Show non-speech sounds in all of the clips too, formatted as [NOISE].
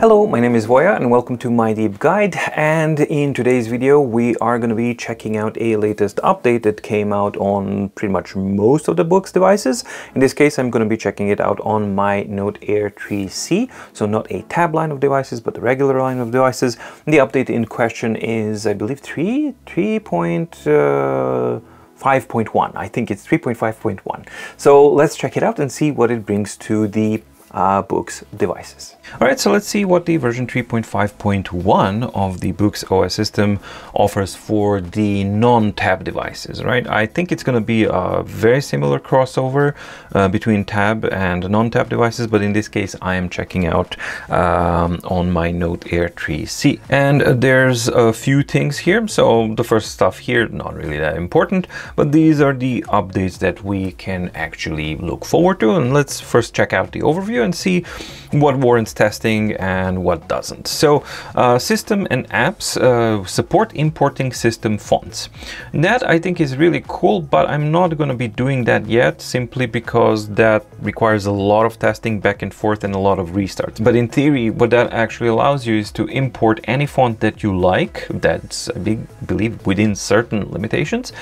Hello, my name is Voya and welcome to my deep guide and in today's video we are going to be checking out a latest update that came out on pretty much most of the Boox devices. In this case I'm going to be checking it out on my Note Air 3C, so not a tab line of devices but the regular line of devices. The update in question is I believe 3, 3. Uh, 5.1. I think it's 3.5.1. So let's check it out and see what it brings to the uh, Boox devices. All right, so let's see what the version 3.5.1 of the Boox OS system offers for the non-tab devices, right? I think it's going to be a very similar crossover uh, between tab and non-tab devices, but in this case, I am checking out um, on my Note Air 3C. And there's a few things here. So the first stuff here, not really that important, but these are the updates that we can actually look forward to. And let's first check out the overview and see what warrants testing and what doesn't. So uh, system and apps uh, support importing system fonts. That I think is really cool, but I'm not going to be doing that yet simply because that requires a lot of testing back and forth and a lot of restarts. But in theory, what that actually allows you is to import any font that you like, that's I believe within certain limitations,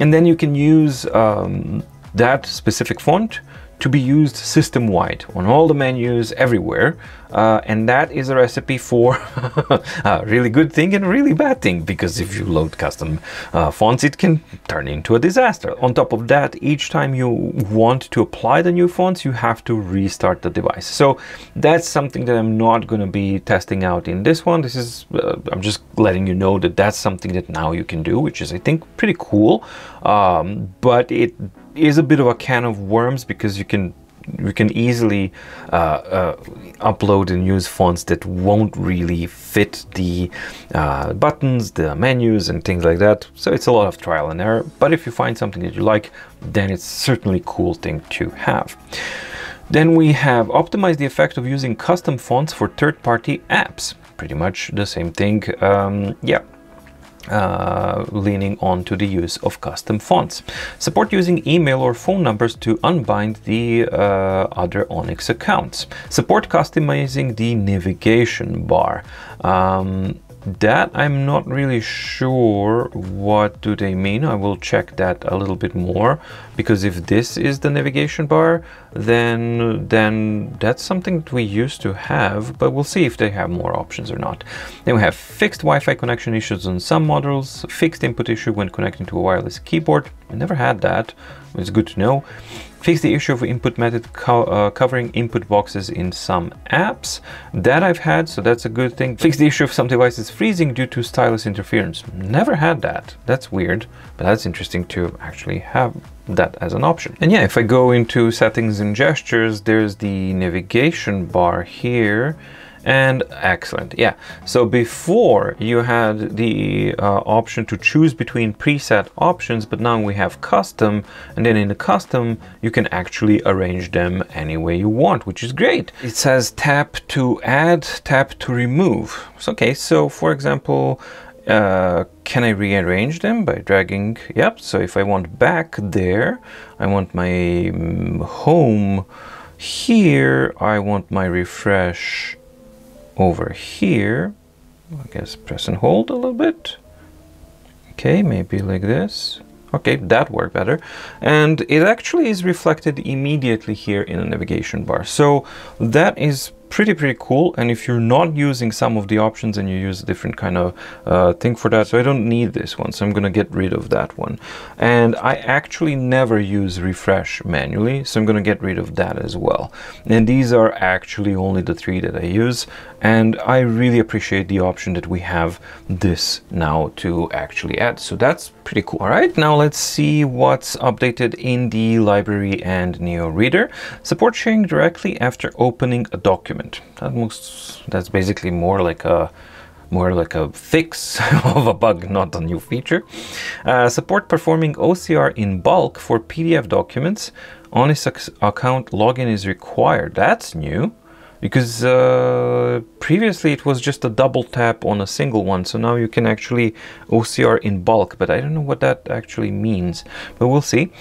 and then you can use um, that specific font to be used system-wide on all the menus everywhere uh, and that is a recipe for [LAUGHS] a really good thing and a really bad thing because if you load custom uh, fonts it can turn into a disaster. On top of that each time you want to apply the new fonts you have to restart the device. So that's something that I'm not going to be testing out in this one. This is uh, I'm just letting you know that that's something that now you can do which is I think pretty cool. Um, but it is a bit of a can of worms because you can you can easily uh, uh, upload and use fonts that won't really fit the uh, buttons, the menus and things like that. So it's a lot of trial and error. But if you find something that you like, then it's certainly a cool thing to have. Then we have optimized the effect of using custom fonts for third-party apps. Pretty much the same thing. Um, yeah, uh, leaning on to the use of custom fonts. Support using email or phone numbers to unbind the uh, other Onyx accounts. Support customizing the navigation bar. Um, that I'm not really sure what do they mean. I will check that a little bit more because if this is the navigation bar, then then that's something that we used to have, but we'll see if they have more options or not. Then we have fixed Wi-Fi connection issues on some models, fixed input issue when connecting to a wireless keyboard. I never had that. It's good to know. Fix the issue of input method co uh, covering input boxes in some apps. That I've had, so that's a good thing. Fix the issue of some devices freezing due to stylus interference. Never had that. That's weird, but that's interesting to actually have that as an option. And yeah, if I go into settings and gestures, there's the navigation bar here and excellent yeah. So before you had the uh, option to choose between preset options but now we have custom and then in the custom you can actually arrange them any way you want which is great. It says tap to add tap to remove. So, okay so for example uh, can I rearrange them by dragging yep so if I want back there I want my um, home here I want my refresh over here. I guess press and hold a little bit. Okay, maybe like this. Okay, that worked better. And it actually is reflected immediately here in the navigation bar. So that is pretty pretty cool and if you're not using some of the options and you use a different kind of uh, thing for that so I don't need this one so I'm gonna get rid of that one and I actually never use refresh manually so I'm gonna get rid of that as well and these are actually only the three that I use and I really appreciate the option that we have this now to actually add so that's pretty cool all right now let's see what's updated in the library and Neo Reader support sharing directly after opening a document. That most, that's basically more like a more like a fix [LAUGHS] of a bug, not a new feature. Uh, support performing OCR in bulk for PDF documents. Onyx account, login is required. That's new. Because uh, previously it was just a double tap on a single one so now you can actually OCR in bulk but I don't know what that actually means but we'll see.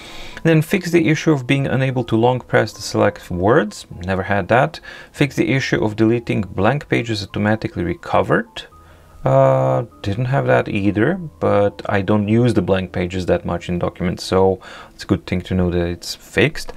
Then fix the issue of being unable to long press to select words never had that. Fix the issue of deleting blank pages automatically recovered. Uh, didn't have that either, but I don't use the blank pages that much in documents, so it's a good thing to know that it's fixed.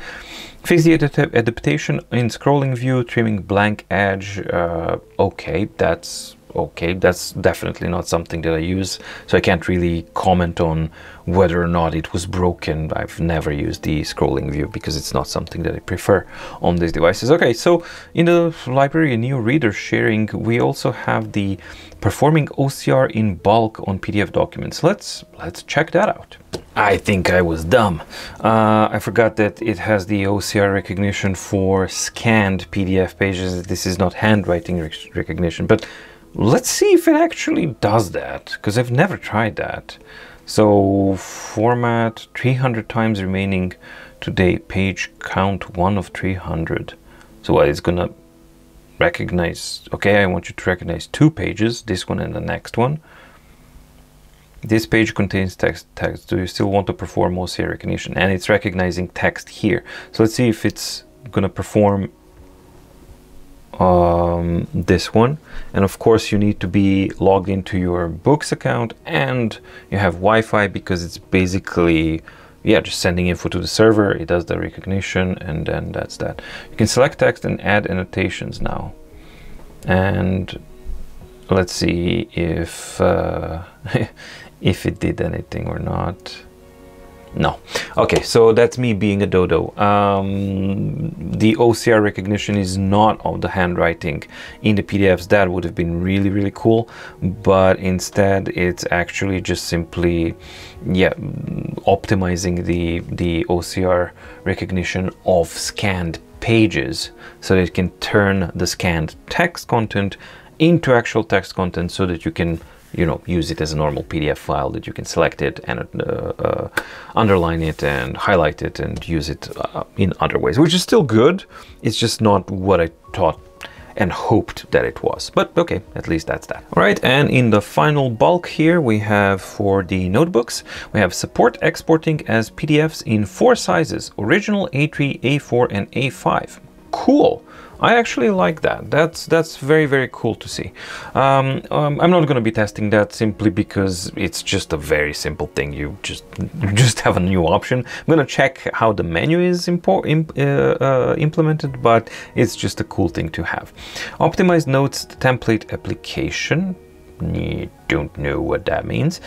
Fix the adaptation in scrolling view, trimming blank edge. Uh, okay, that's okay. That's definitely not something that I use, so I can't really comment on whether or not it was broken. I've never used the scrolling view because it's not something that I prefer on these devices. Okay, so in the library a Neo Reader sharing, we also have the performing OCR in bulk on PDF documents. Let's let's check that out. I think I was dumb. Uh, I forgot that it has the OCR recognition for scanned PDF pages. This is not handwriting rec recognition, but let's see if it actually does that, because I've never tried that. So format 300 times remaining today, page count 1 of 300. So it's gonna recognize, okay, I want you to recognize two pages, this one and the next one. This page contains text. Text. Do you still want to perform OCR recognition? And it's recognizing text here. So let's see if it's to perform um, this one. And of course, you need to be logged into your Boox account and you have Wi-Fi because it's basically yeah, just sending info to the server. It does the recognition, and then that's that. You can select text and add annotations now. And let's see if uh, [LAUGHS] if it did anything or not. No. Okay, so that's me being a dodo. Um, the OCR recognition is not of the handwriting in the PDFs. That would have been really, really cool. But instead, it's actually just simply, yeah, optimizing the, the OCR recognition of scanned pages so that it can turn the scanned text content into actual text content so that you can you know use it as a normal PDF file that you can select it and uh, uh, underline it and highlight it and use it uh, in other ways, which is still good. It's just not what I thought and hoped that it was. But okay, at least that's that. All right, and in the final bulk here, we have for the notebooks, we have support exporting as PDFs in four sizes, original A3, A4, and A5. Cool. I actually like that. That's that's very very cool to see. Um, um, I'm not going to be testing that simply because it's just a very simple thing. You just you just have a new option. I'm going to check how the menu is imp uh, uh, implemented, but it's just a cool thing to have. Optimized notes template application don't know what that means.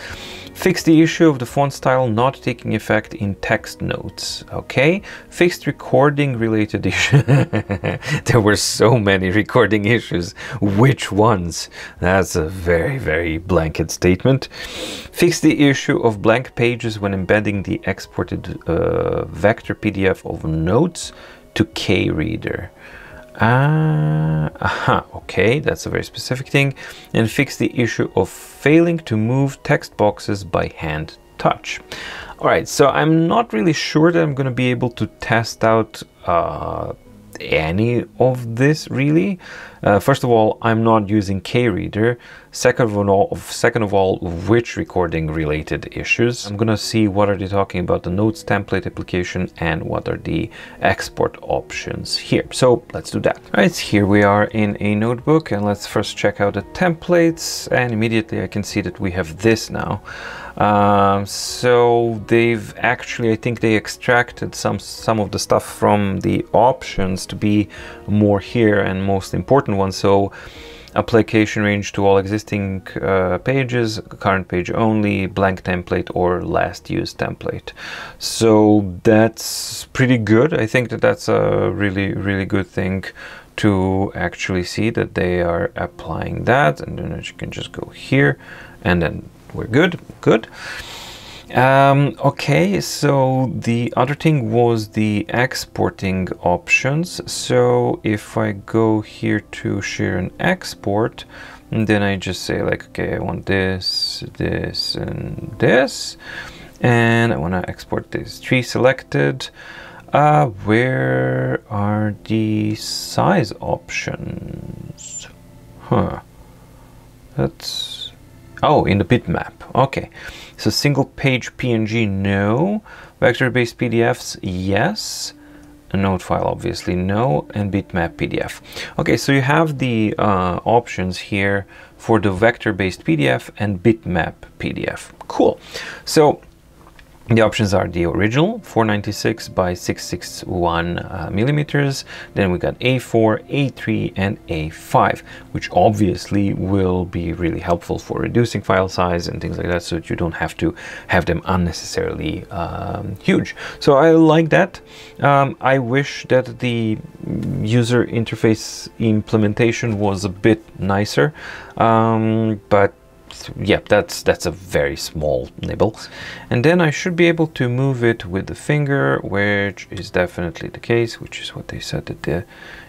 Fix the issue of the font style not taking effect in text notes. Okay. Fixed recording related [LAUGHS] issues. there were so many recording issues. Which ones? That's a very, very blanket statement. Fix the issue of blank pages when embedding the exported uh, vector PDF of notes to KReader. Ah, aha, okay, that's a very specific thing. And fix the issue of failing to move text boxes by hand touch. All right, so I'm not really sure that I'm going to be able to test out uh, any of this really. Uh, first of all, I'm not using KReader. Second of all, second of all, which recording related issues. I'm gonna see what are they talking about the notes template application and what are the export options here. So let's do that. All right, here we are in a notebook and let's first check out the templates and immediately I can see that we have this now. Um, so they've actually, I think they extracted some some of the stuff from the options to be more here and most important one. So application range to all existing uh, pages, current page only, blank template or last used template. So that's pretty good. I think that that's a really, really good thing to actually see that they are applying that. And then you can just go here and then we're good, good. Um, okay, so the other thing was the exporting options. So if I go here to share and export, and then I just say like, okay, I want this, this, and this, and I want to export this tree selected. Uh, where are the size options? Huh. That's... Oh, in the bitmap. Okay. So single page PNG, no. Vector-based PDFs, yes. A node file, obviously, no. And bitmap PDF. Okay, so you have the uh, options here for the vector-based PDF and bitmap PDF. Cool. So the options are the original 496 by 661 uh, millimeters. Then we got A4, A3, and A5, which obviously will be really helpful for reducing file size and things like that, so that you don't have to have them unnecessarily um, huge. So I like that. Um, I wish that the user interface implementation was a bit nicer, um, but Yep, that's that's a very small nibble. And then I should be able to move it with the finger, which is definitely the case, which is what they said that the,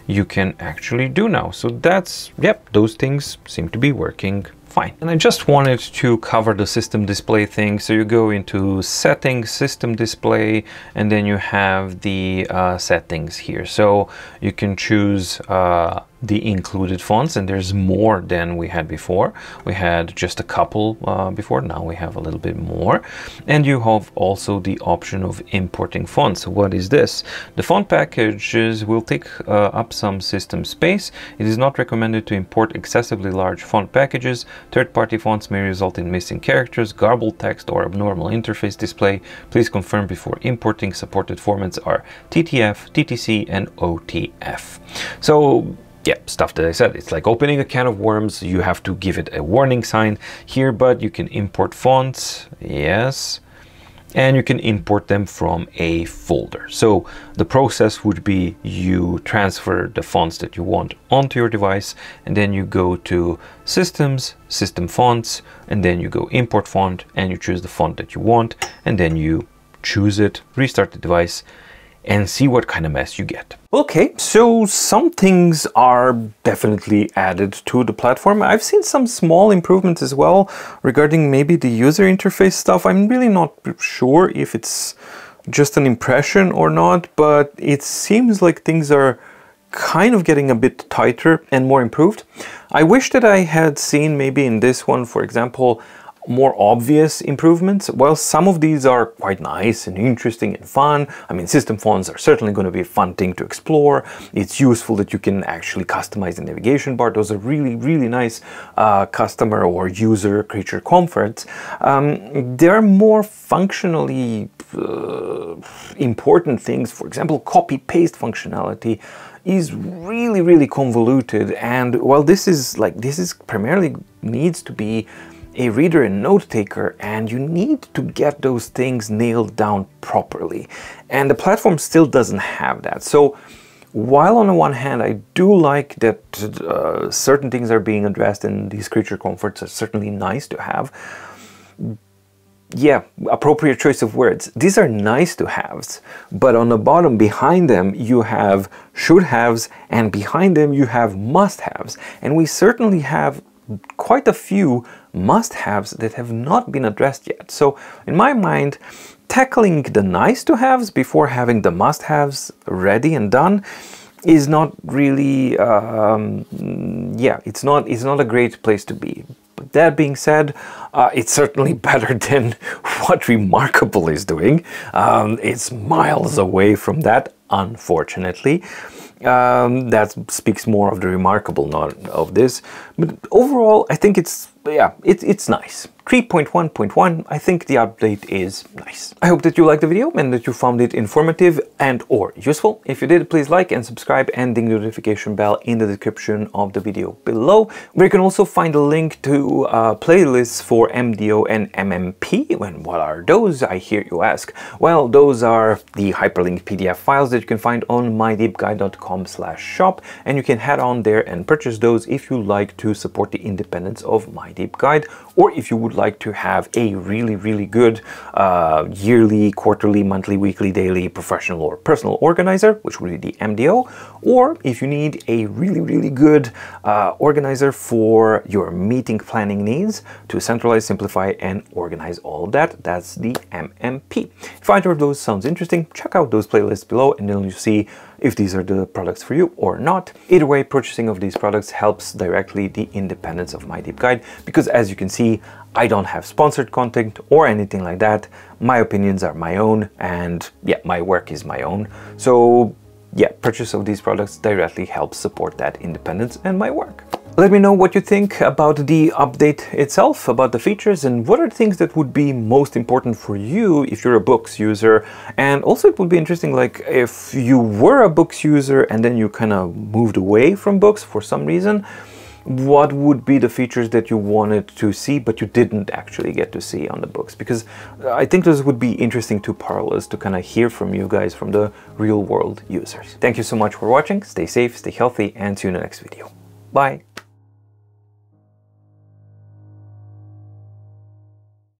you can actually do now. So that's, yep, those things seem to be working fine. And I just wanted to cover the system display thing. So you go into settings, system display, and then you have the uh, settings here. So you can choose uh, the included fonts and there's more than we had before. We had just a couple uh, before, now we have a little bit more. And you have also the option of importing fonts. What is this? The font packages will take uh, up some system space. It is not recommended to import excessively large font packages. Third-party fonts may result in missing characters, garbled text, or abnormal interface display. Please confirm before importing. Supported formats are TTF, TTC, and OTF. So yeah, stuff that I said. It's like opening a can of worms. You have to give it a warning sign here, but you can import fonts. Yes. And you can import them from a folder. So the process would be you transfer the fonts that you want onto your device, and then you go to Systems, System Fonts, and then you go Import Font, and you choose the font that you want, and then you choose it, restart the device, and see what kind of mess you get. Okay, so some things are definitely added to the platform. I've seen some small improvements as well regarding maybe the user interface stuff. I'm really not sure if it's just an impression or not, but it seems like things are kind of getting a bit tighter and more improved. I wish that I had seen maybe in this one, for example, more obvious improvements, well, some of these are quite nice and interesting and fun. I mean, system fonts are certainly going to be a fun thing to explore. It's useful that you can actually customize the navigation bar. Those are really, really nice uh, customer or user creature comforts. Um, there are more functionally uh, important things. For example, copy-paste functionality is really, really convoluted. And well, this is like, this is primarily needs to be a reader and note taker and you need to get those things nailed down properly. And the platform still doesn't have that. So while on the one hand I do like that uh, certain things are being addressed and these creature comforts are certainly nice to have, yeah, appropriate choice of words. These are nice to haves, but on the bottom behind them you have should haves and behind them you have must haves. And we certainly have quite a few must-haves that have not been addressed yet. So in my mind, tackling the nice-to-haves before having the must-haves ready and done is not really, um, yeah, it's not, it's not a great place to be. But that being said, uh, it's certainly [LAUGHS] better than [LAUGHS] what Remarkable is doing. Um, it's miles away from that, unfortunately. Um, that speaks more of the remarkable, not of this. But overall, I think it's yeah, it, it's nice. 3.1.1, I think the update is nice. I hope that you liked the video and that you found it informative and or useful. If you did, please like and subscribe and ding the notification bell in the description of the video below, where you can also find a link to uh, playlists for MDO and MMP. And what are those, I hear you ask? Well, those are the hyperlinked PDF files that you can find on mydeepguide.com slash shop, and you can head on there and purchase those if you like to support the independence of my Deep Guide, or if you would like to have a really, really good uh, yearly, quarterly, monthly, weekly, daily, professional or personal organizer, which would be the MDO, or if you need a really, really good uh, organizer for your meeting planning needs to centralize, simplify, and organize all of that, that's the MMP. If either of those sounds interesting, check out those playlists below and then you'll see if these are the products for you or not. Either way, purchasing of these products helps directly the independence of my deep guide because as you can see, I don't have sponsored content or anything like that. My opinions are my own and yeah, my work is my own. So yeah, purchase of these products directly helps support that independence and my work. Let me know what you think about the update itself, about the features, and what are things that would be most important for you if you're a Boox user. And also it would be interesting, like if you were a Boox user and then you kind of moved away from Boox for some reason, what would be the features that you wanted to see but you didn't actually get to see on the Boox? Because i think those would be interesting to parallels to kind of hear from you guys from the real world users. Thank you so much for watching. Stay safe stay healthy and see you in the next video. Bye